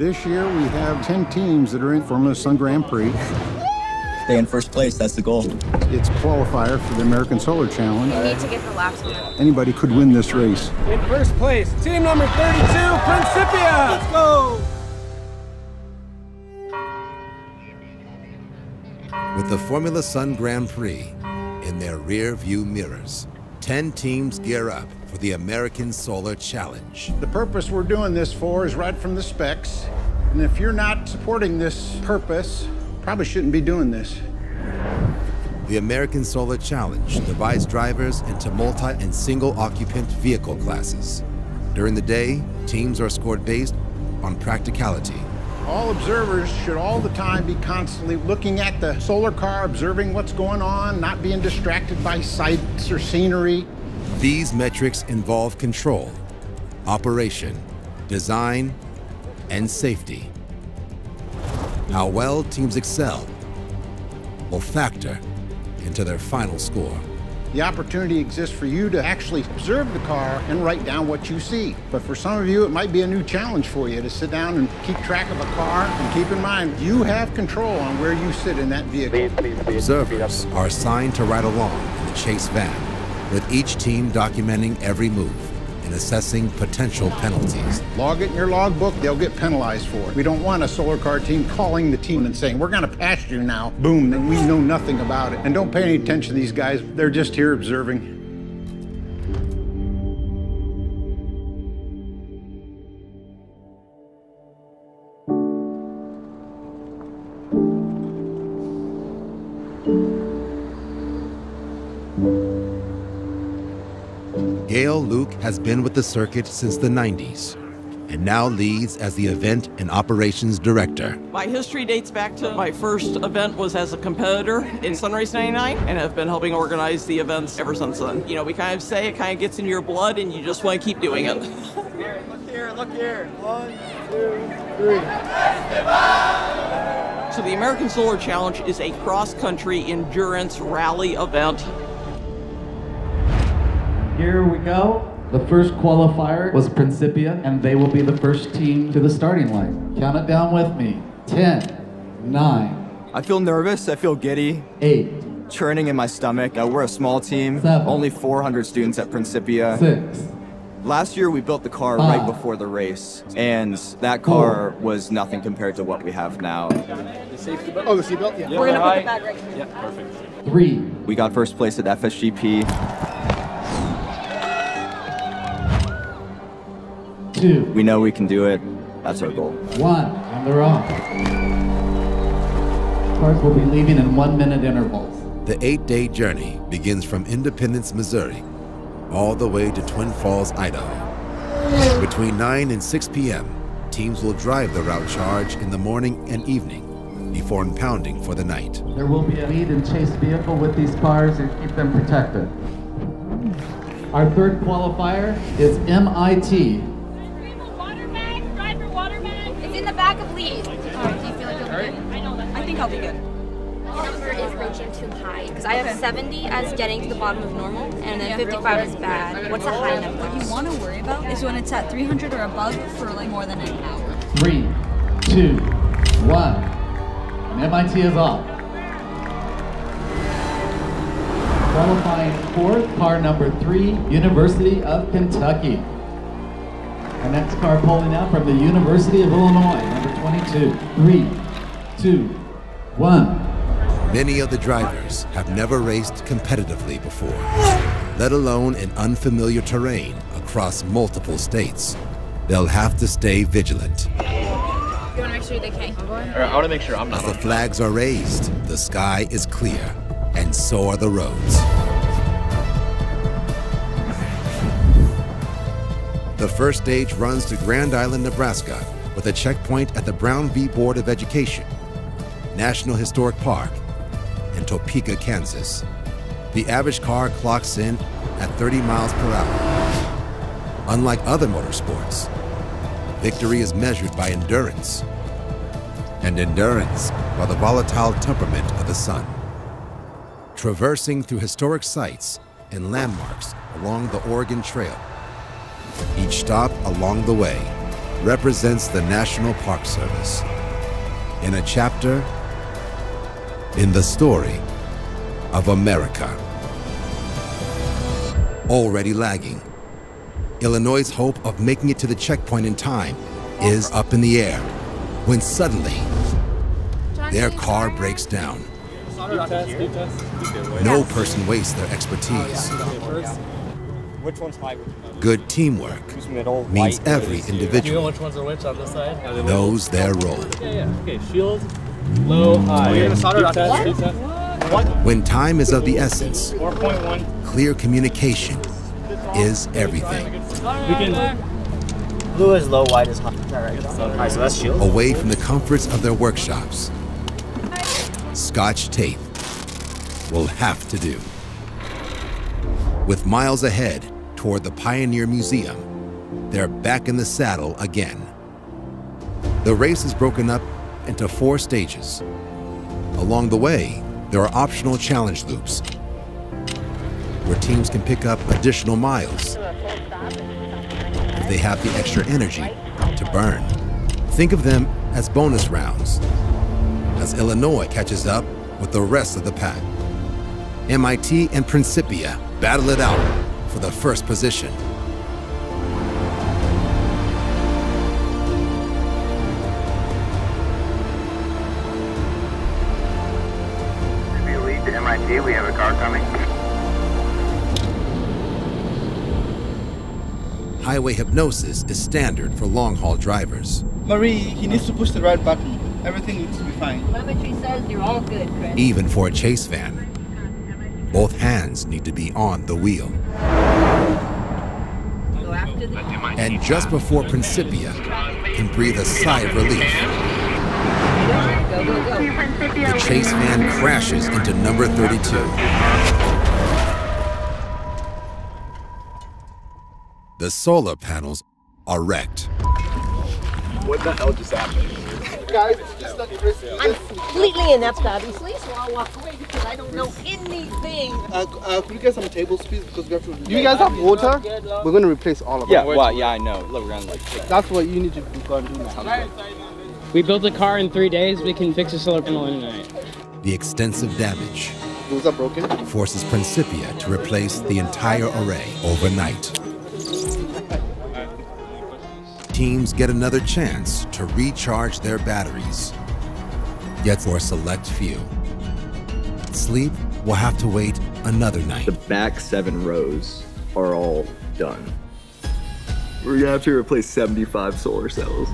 This year we have 10 teams that are in Formula Sun Grand Prix. Stay in first place, that's the goal. It's a qualifier for the American Solar Challenge. You need to get the laps on Anybody could win this race. In first place, team number 32, Principia! Let's go! With the Formula Sun Grand Prix in their rear view mirrors, 10 teams gear up for the American Solar Challenge. The purpose we're doing this for is right from the specs. And if you're not supporting this purpose, probably shouldn't be doing this. The American Solar Challenge divides drivers into multi and single occupant vehicle classes. During the day, teams are scored based on practicality. All observers should all the time be constantly looking at the solar car, observing what's going on, not being distracted by sights or scenery. These metrics involve control, operation, design, and safety. How well teams excel will factor into their final score. The opportunity exists for you to actually observe the car and write down what you see. But for some of you, it might be a new challenge for you to sit down and keep track of a car and keep in mind you have control on where you sit in that vehicle. Observers are assigned to ride along in the chase van, with each team documenting every move and assessing potential penalties. Log it in your logbook, they'll get penalized for it. We don't want a solar car team calling the team and saying, we're gonna pass you now. Boom, and we know nothing about it. And don't pay any attention to these guys, they're just here observing. Gail Lueck has been with the circuit since the 90s and now leads as the event and operations director. My history dates back to my first event was as a competitor in Sunrayce 99 and have been helping organize the events ever since then. You know, we kind of say it kind of gets in your blood and you just want to keep doing it. Look here, look here. One, two, three. So the American Solar Challenge is a cross-country endurance rally event. Here we go. The first qualifier was Principia, and they will be the first team to the starting line. Count it down with me. 10, 9, I feel nervous, I feel giddy, 8, churning in my stomach. Uh, we're a small team, Seven. only 400 students at Principia. 6, Last year we built the car Five. right before the race, and that car was nothing compared to what we have now. Oh, the seatbelt? Yeah. We're gonna put the bag right here. 3, We got first place at FSGP. 2, We know we can do it. That's our goal. 1, and they're off. Cars will be leaving in one minute intervals. The eight day journey begins from Independence, Missouri, all the way to Twin Falls, Idaho. Between 9 and 6 p.m., teams will drive the route charge in the morning and evening before impounding for the night. There will be a lead and chase vehicle with these cars and keep them protected. Our third qualifier is MIT. Water bag, driver water bag. It's in the back of Lee's. do you feel like you'll be good? I know that. I think I'll be good. Your number is reaching too high because I have 70 as getting to the bottom of normal, and then 55 is bad. What's a high number? What you want to worry about is when it's at 300 or above for like more than an hour. Three, two, one. And MIT is off. Qualifying fourth, car number three, University of Kentucky. Our next car pulling out from the University of Illinois, number 22. Three, two, one. Many of the drivers have never raced competitively before, let alone in unfamiliar terrain across multiple states. They'll have to stay vigilant. You wanna make sure they can't go I want to make sure I'm As not the flags are raised, the sky is clear, and so are the roads. The first stage runs to Grand Island, Nebraska, with a checkpoint at the Brown v. Board of Education, National Historic Park, in Topeka, Kansas. The average car clocks in at 30 miles per hour. Unlike other motorsports, victory is measured by endurance, and endurance by the volatile temperament of the sun. Traversing through historic sites and landmarks along the Oregon Trail, each stop along the way represents the National Park Service in a chapter in the story of America. Already lagging, Illinois' hope of making it to the checkpoint in time is up in the air when suddenly their car breaks down. No person wastes their expertise. Which one's high? Good teamwork means every Do you know individual which ones are which on this side? knows their role. Yeah, yeah. Okay, shield, low, high. You're gonna solder on test, two test. When time is of the essence, 4.1. clear communication is everything. We can. Blue is low, white is high. Alright, Alright, so that's shield. Away from the comforts of their workshops, Scotch tape will have to do. With miles ahead toward the Pioneer Museum, they're back in the saddle again. The race is broken up into four stages. Along the way, there are optional challenge loops where teams can pick up additional miles if they have the extra energy to burn. Think of them as bonus rounds as Illinois catches up with the rest of the pack. MIT and Principia battle it out for the first position. Lead. We have a car coming. Highway hypnosis is standard for long haul drivers. Marie, he needs to push the right button. Everything needs to be fine. Telemetry says you're all good, Chris. Even for a chase van, both hands need to be on the wheel. Go after the And just before Principia can breathe a sigh of relief, Go, go, go. the chase van crashes into number 32. The solar panels are wrecked. What the hell just happened? Guys, it's just let Chris I'm completely inept, obviously, so I'll walk away because I don't know anything. Uh, uh, could you get some tables, please? Because we have to. Do you guys have water? We're going to replace all of Yeah, them. well, yeah, I know. Look, we're gonna like. That's what you need to go and do now. We built a car in three days. We can fix a solar panel in a night. The extensive damage Those are broken. forces Principia to replace the entire array overnight. Teams get another chance to recharge their batteries, yet for a select few. Sleep will have to wait another night. The back seven rows are all done. We're gonna have to replace 75 solar cells.